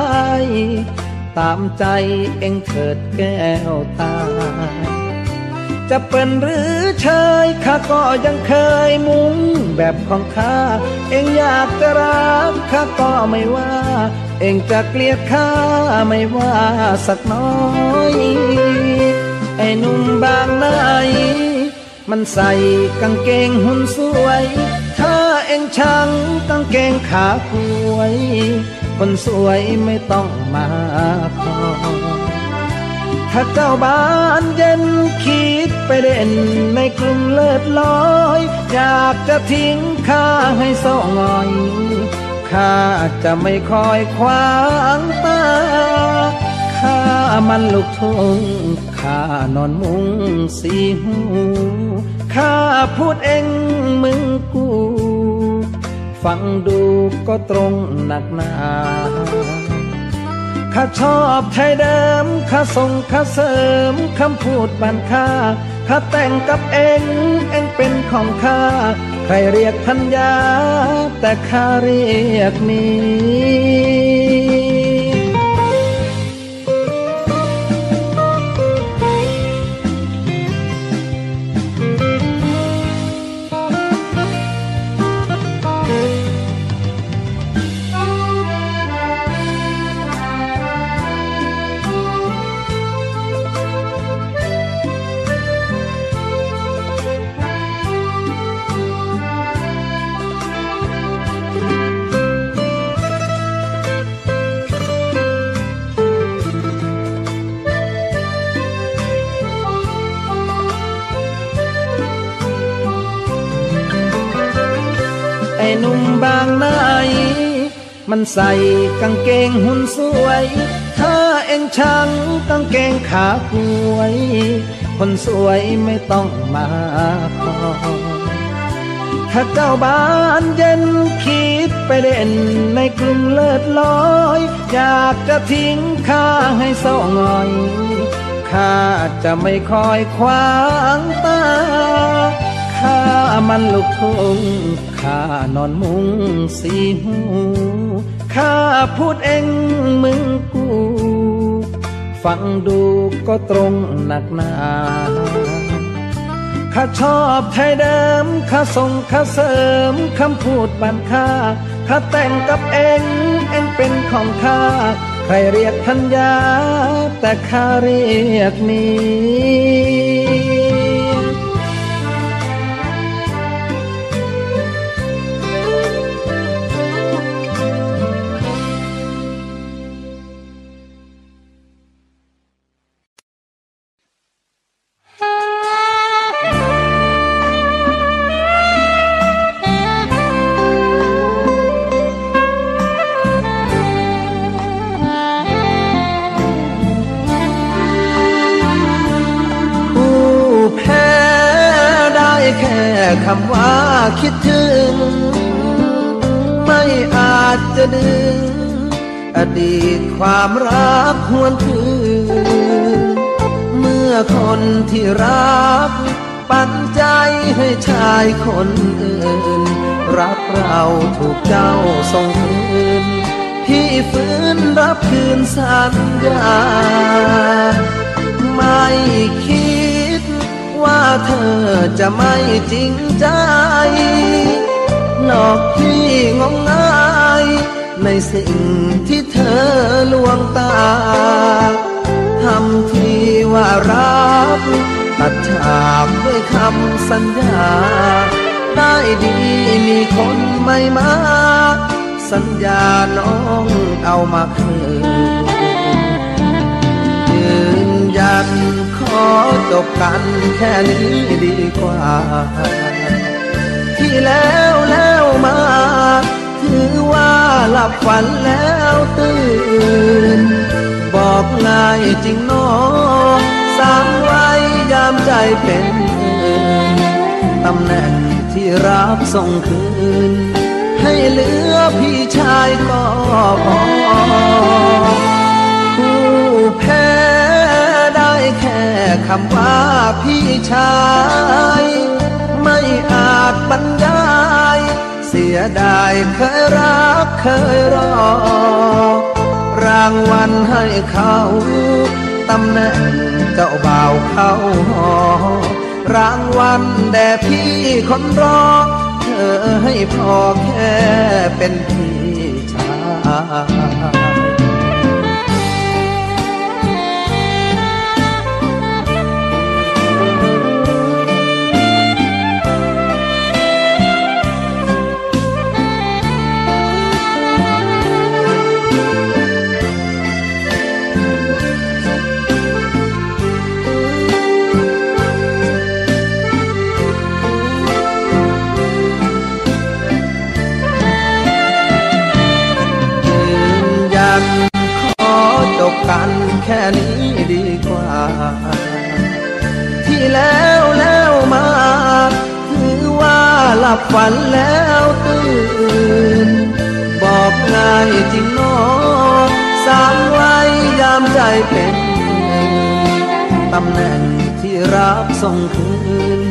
ตามใจเองเถิดแก้วตา จะเป็นหรือเชยข้าก็ยังเคยมุงแบบของข้า เองอยากจะรักข้าก็ไม่ว่า เองจะเกลียดข้าไม่ว่าสักน้อย ไอ้นุ่มบางไหน มันใส่กางเกงหุ่นสวย ถ้าเองช่างกางเกงขาควย คนสวยไม่ต้องมาพอถ้าเจ้าบ้านเย็นคิดไปเด่นในกลุ่มเลิศลอย อยากจะทิ้งข้าให้เศร้างอยข้าจะไม่คอยขวางตาข้ามันลูกทุ่ง ข้านอนมุงสีหูข้าพูดเองมึงกู ฟังดูก็ตรงหนักหนาข้าชอบไทยเดิมข้าส่งข้าเสริมคำพูดบันค่าข้าแต่งกับเองเองเป็นของข้าใครเรียกพันยาแต่ข้าเรียกนี้ มันใส่กางเกงหุ่นสวย ถ้าเอ็งช่างกางเกงขาควย คนสวยไม่ต้องมาคอถ้าเจ้าบ้านเย็นคิดไปเด่นในกลุ่มเลิศลอย อยากจะทิ้งข้าให้เศร้างอยข้าจะไม่คอยขวางตา ข้ามันลูกทงข้านอนมุงสีหูข้าพูดเองมึงกู ฟังดูก็ตรงหนักหนาข้าชอบไทยเดิมข้าส่งข้าเสริมคำพูดบันค่าข้าแต่งกับเองเองเป็นของข้าใครเรียกพันยาแต่ข้าเรียกนี้ หวนคืน เมื่อคนที่รัก ปันใจให้ชายคนอื่น รักเราถูกเจ้าส่งคืน พี่ฟื้นรับคืนสัญญา ไม่คิดว่าเธอจะไม่จริงใจ หลอกพี่งมงาย ในสิ่งที่เธอลวงตาทำทีว่ารักตัดฉากด้วยคำสัญญา ได้ดีมีคนไม่มา สัญญาน้องเอามาคืนยืนยันขอจบกันแค่นี้ดีกว่า ที่แล้วแล้วมา ถือว่า หลับฝันแล้วตื่น บอกง่ายจริงน้องสางไว้ยามใจเป็นอันตำแหน่งที่รับส่งคืน ให้เหลือพี่ชายก็พอผู้แพ้ได้แค่คำว่าพี่ชาย ไม่อาจบรรยาย ยดายเคยรักเคยรอ รางวัลให้เขาตำแหน่งเจ้าบ่าวเขาหอรางวัลแด่พี่คนรอ เธอให้พอแค่เป็นพี่ชาย แล้วแล้วมาถือว่าหลับฝันแล้วตื่น บอกง่ายจริงนอสร้างไว้ยามใจเป็นตำแหน่งที่รับส่งคืน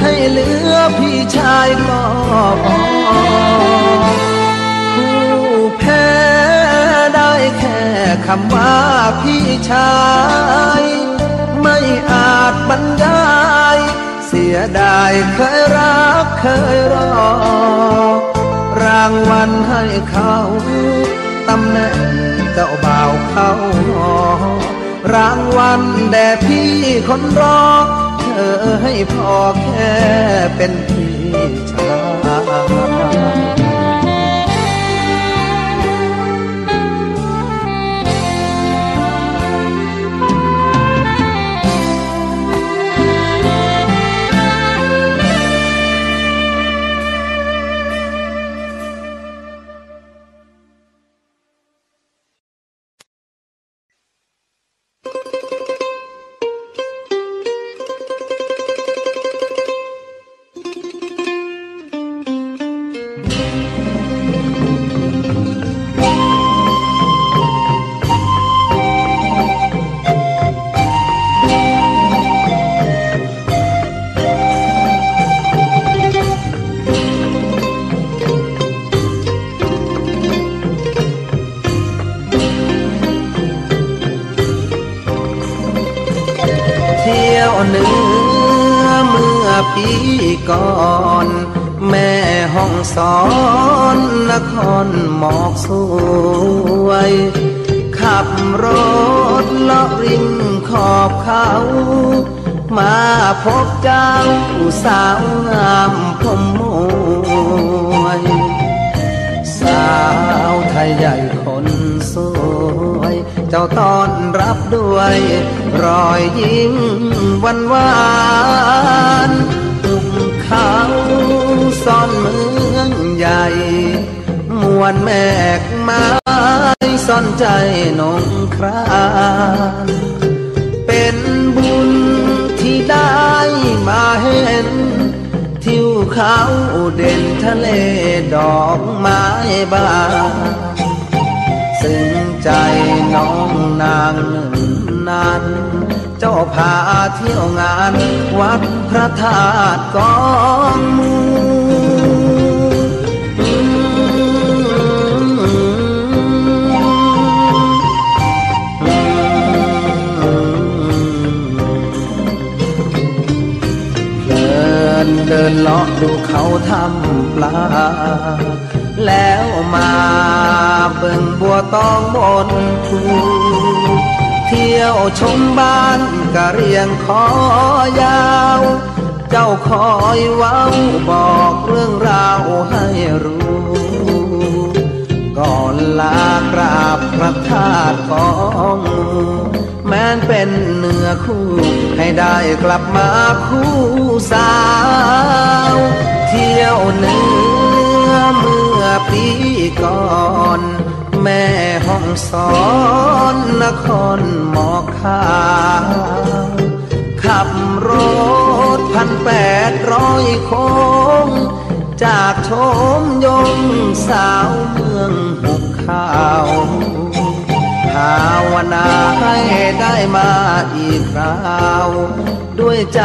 ให้เหลือพี่ชายก็พอผู้แพ้ได้แค่คำว่าพี่ชาย อาจบรรยาย เสียดายเคยรักเคยรอ รางวัลให้เขาตำแหน่งเจ้าบ่าวเขาหอรางวัลแด่พี่คนรอเธอให้พอแค่เป็นพี่ชาย มาพบเจ้าสาวงามผมมวย สาวไทยใหญ่คนสวย เจ้าต้อนรับด้วย รอยยิ้มวันวานตุกเขาซ่อนเมืองใหญ่ มวนแมกไม้ซ่อนใจนงคราน เขาเด่นทะเลดอกไม้บานซึ่งใจน้องนางหนึ่งนานเจ้าพาเที่ยวงานวัดพระธาตุกองมู เดินเลาะดูเขาทำปลา แล้วมาเบิ่งบัวตองบนภูเที่ยวชมบ้านกะเรียงคอยาว เจ้าคอยเว้าบอกเรื่องราวให้รู้ ก่อนลากราบพระธาตุของ นเป็นเนื้อคู่ ให้ได้กลับมาคู่สาว เที่ยวเนื้อเมื่อปีก่อน แม่ห้องสอนนครหมอกขาวขับรถพันแปดร้อยโค้งจากชมยงสาวเมืองหุบขาวาวนาให้ได้มาอีกคราว ด้วยใจ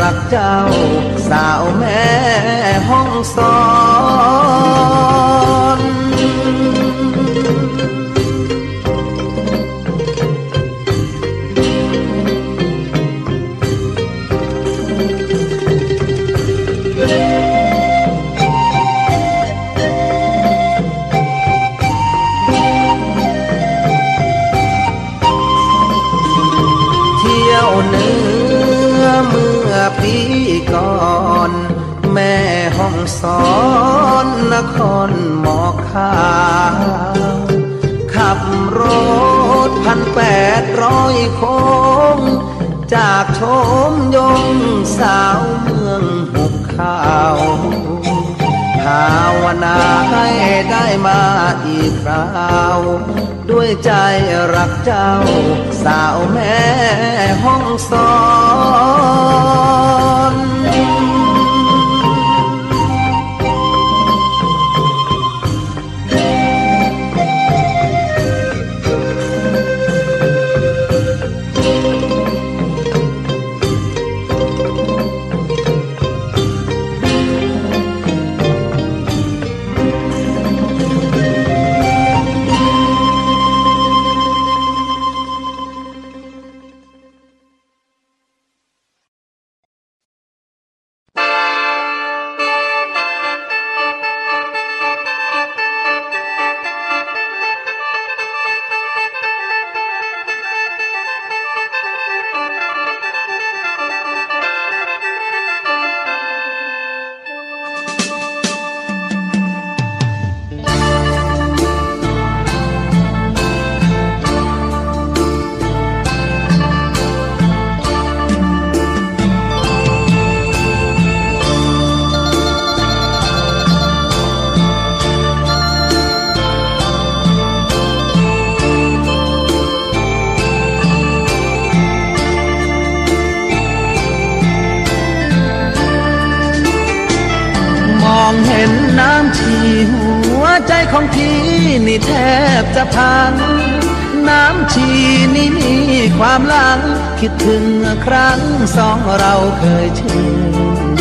รักเจ้า สาวแม่ห้องสอน นหมอกขาวขับรถพันแปดร้อยโค้ง จากชมยงสาวเมืองหุบข้าวภาวนาให้ได้มาอีกคราว ด้วยใจรักเจ้า สาวแม่ห้องสอน ใจของพี่นี่แทบจะพัง น้ำชีนี่มีความหลัง คิดถึงครั้งสองเราเคยชื่น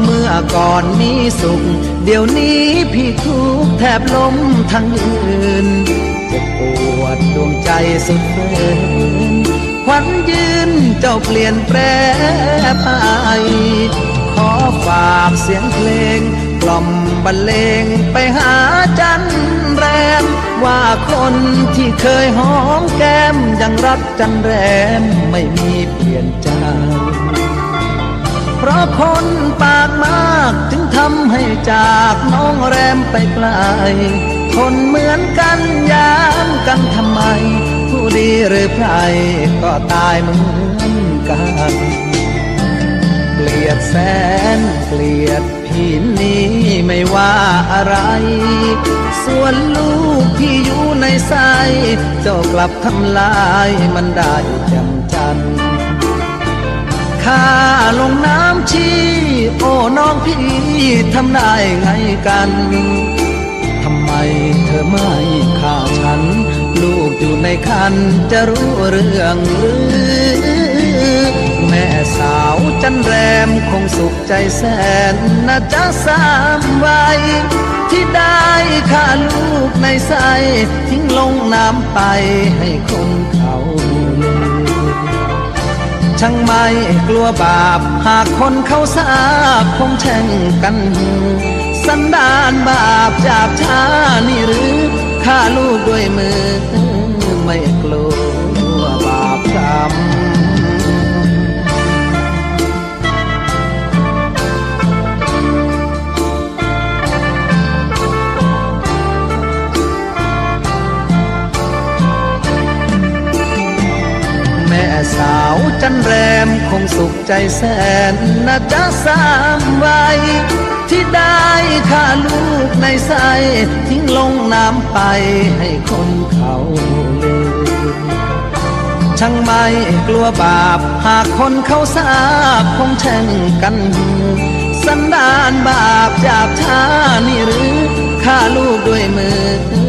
เมื่อก่อนมีสุข เดี๋ยวนี้พี่ทุกแทบล้มทั้งยืนเจ็บปวดดวงใจสุดเกินควันยืนเจ้าเปลี่ยนแปรไป ขอฝากเสียงเพลง กล่อมบรรเลงไปหาจันแรม ว่าคนที่เคยหอมแก้มยังรักจันแรมไม่มีเปลี่ยนใจเพราะคนปากมากถึงทำให้จากน้องแรมไปไกลคนเหมือนกันยามกันทำไม ผู้ดีหรือใครก็ตายเหมือนกัน เกลียดแสนเกลียด พี่นี้ไม่ว่าอะไร ส่วนลูกที่อยู่ในไส้เจ้ากลับทำลายมันได้จำจันข้าลงน้ำชีโอ้น้องพี่ทำได้ไงกันทำไมเธอไม่ฆ่าฉัน ลูกอยู่ในคันจะรู้เรื่องหรือ ม่สาวจันแรมคงสุขใจแสนนะจ๊ะสามวัยที่ได้ฆ่าลูกในใสทิ้งลงน้ำไปให้คนเขาช่างไม่กลัวบาป หากคนเขาทราบคงแช่งกันสันดานบาปจากชานี่หรือฆ่าลูกด้วยมือ ไม่กลัวบาปกรรม ม่สาวจันแรมคงสุขใจแสนนะจ๊ะสามวัยที่ได้ฆ่าลูกในใสทิ้งลงน้ำไปให้คนเขาลืมช่างไม่กลัวบาป หากคนเขาทราบคงแช่งกันสันดานบาปจากชานี่หรือฆ่าลูกด้วยมือ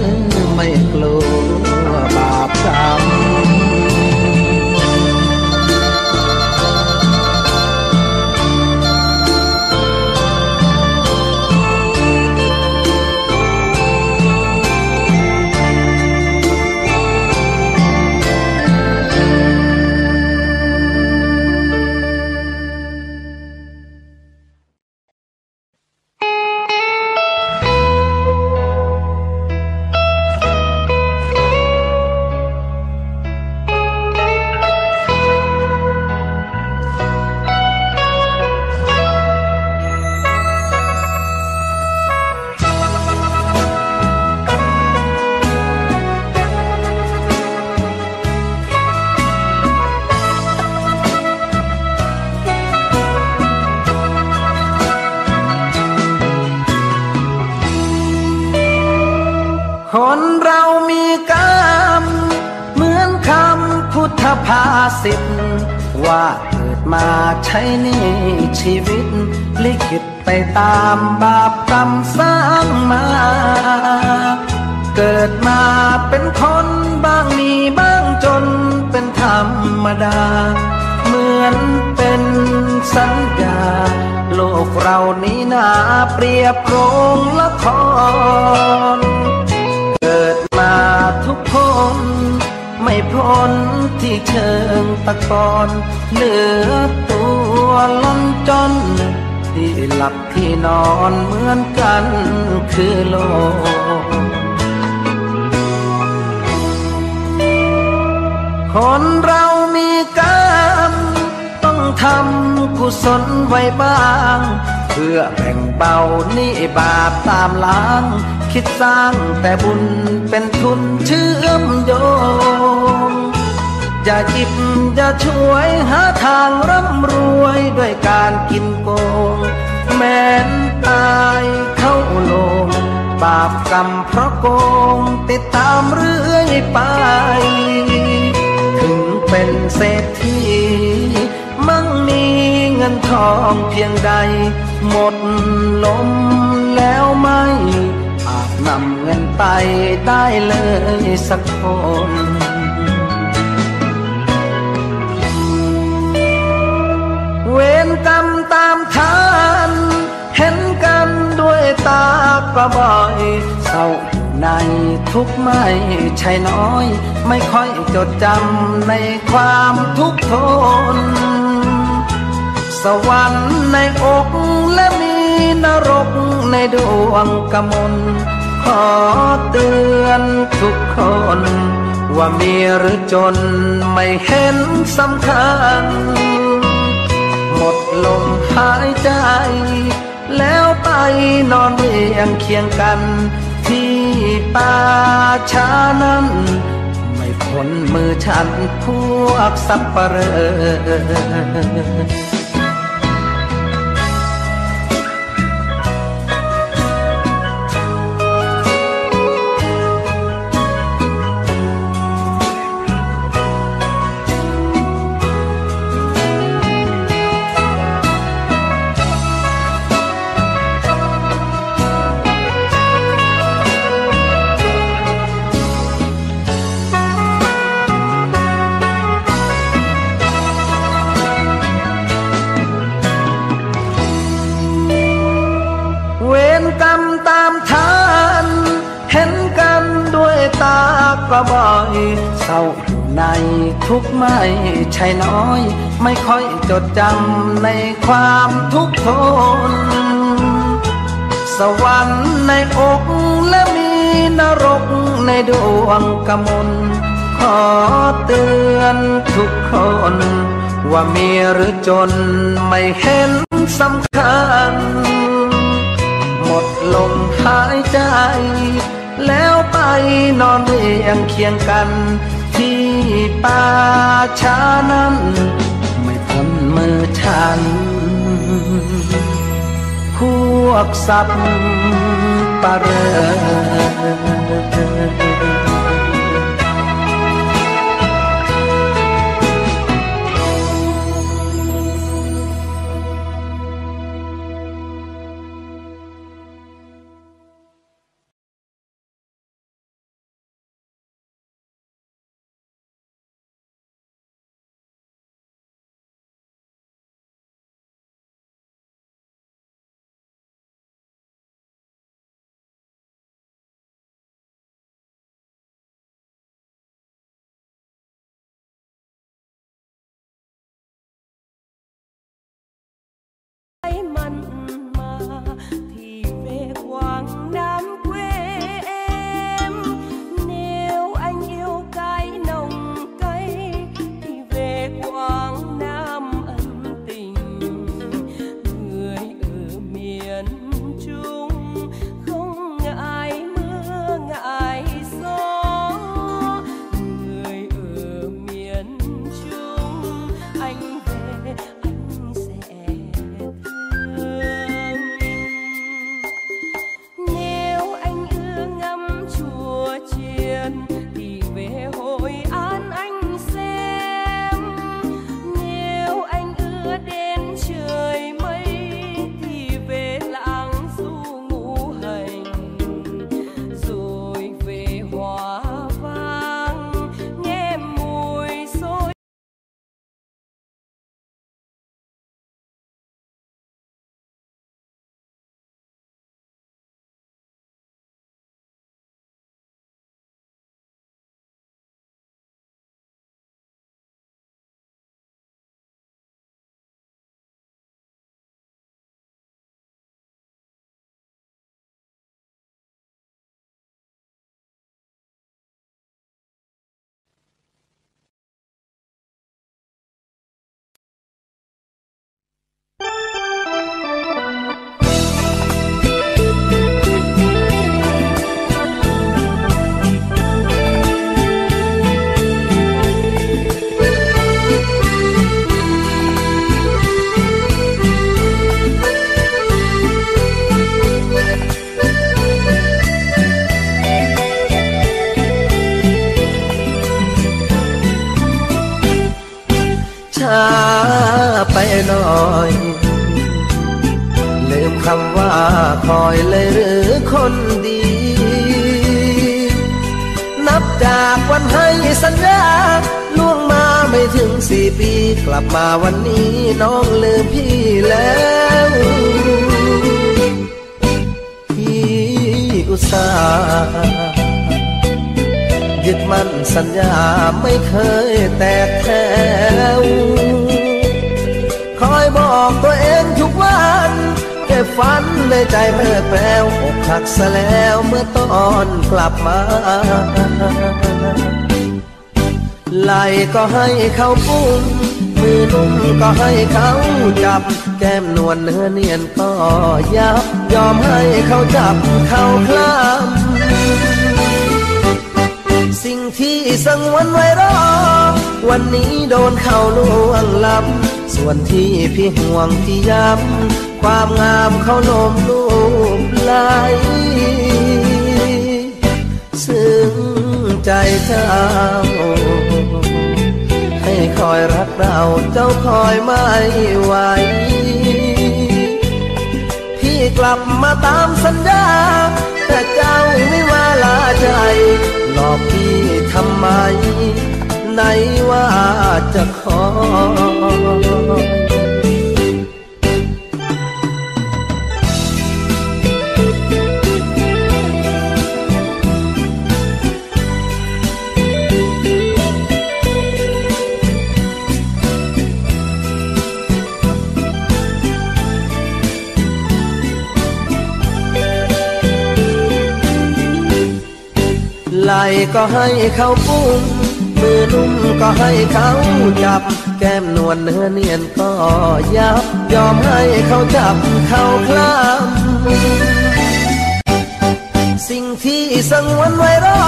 ตามล้าง คิดสร้างแต่บุญเป็นทุนเชื่อมโยง อย่าจิบอย่าช่วยหาทางร่ำรวยด้วยการกินโกง แม้นตายเข้าโลง บาปกรรมเพราะโกง ติดตามเรื่อยไป ถึงเป็นเศรษฐีมั่งมีเงินทองเพียงใด หมดลม แล้วไม่อาจนำเงินไปได้เลยสักคนเวรกรรมตามทาน เห็นกันด้วยตาก็บ่อยเศร้าในทุกไม่ใช่น้อย ไม่ค่อยจดจำในความทุกข์ทน สวรรค์ในอกและมี นรกในดวงกมลขอเตือนทุกคน ว่ามีหรือจนไม่เห็นสำคัญ หมดลมหายใจ แล้วไปนอนเรียงเคียงกัน ที่ป่าช้านั้น ไม่พ้นมือฉันพวกสับปะเรอ เศร้าในทุกไม่ใช่น้อย ไม่ค่อยจดจำในความทุกข์ทน สวรรค์ในอกและมีนรกในดวงกมลขอเตือนทุกคน ว่ามีหรือจนไม่เห็นสำคัญ หมดลมหายใจ แล้วไปนอนเรียงเคียงกัน ป่าช้านั้น ไม่พ้นมือฉัน พวกสับปะเรอ ปีกลับมาวันนี้น้องลืมพี่แล้วพี่อุตส่าห์ยึดมั่นสัญญาไม่เคยแตกแถวคอยบอกตัวเองทุกวันแค่ฝันในใจเมื่อแปลวอกหักซะแล้วเมื่อตอนกลับมา ไหลก็ให้เขาปุ้มมือนุ่มก็ให้เขาจับ แก้มนวลเนื้อเนียนก็ยับ ยอมให้เขาจับเขาคลำสิ่งที่สังวันไว้รอ วันนี้โดนเขาลวงล้ำส่วนที่พี่ห่วงที่ย้ำความงามเขาลมลูบไหล ใจเจ้า ให้คอยรักเราเจ้าคอยไม่ไหว พี่กลับมาตามสัญญา แต่เจ้าไม่มาลาใจ หลอกพี่ทำไม ไหนว่าจะขอ ก็ให้เขาปุ้มมือนุ่มก็ให้เขาจับ แก้มนวลเนื้อเนียนก็ยับ ยอมให้เขาจับเขาคลำสิ่งที่สังวนไว้รอ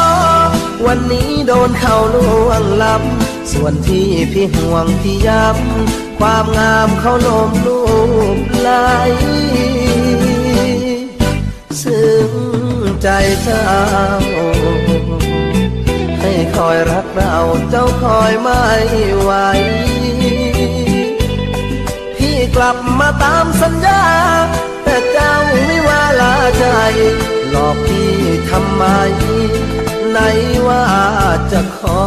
วันนี้โดนเขาล่วงล้ำส่วนที่พี่ห่วงพี่ย้ำความงามเขาโลมลูบไหลซึ้งใจเจ้า คอยรักเราเจ้าคอยไม่ไหวพี่กลับมาตามสัญญา แต่เจ้าไม่ว่าลาใจ หลอกพี่ทำไมไหนว่าจะขอ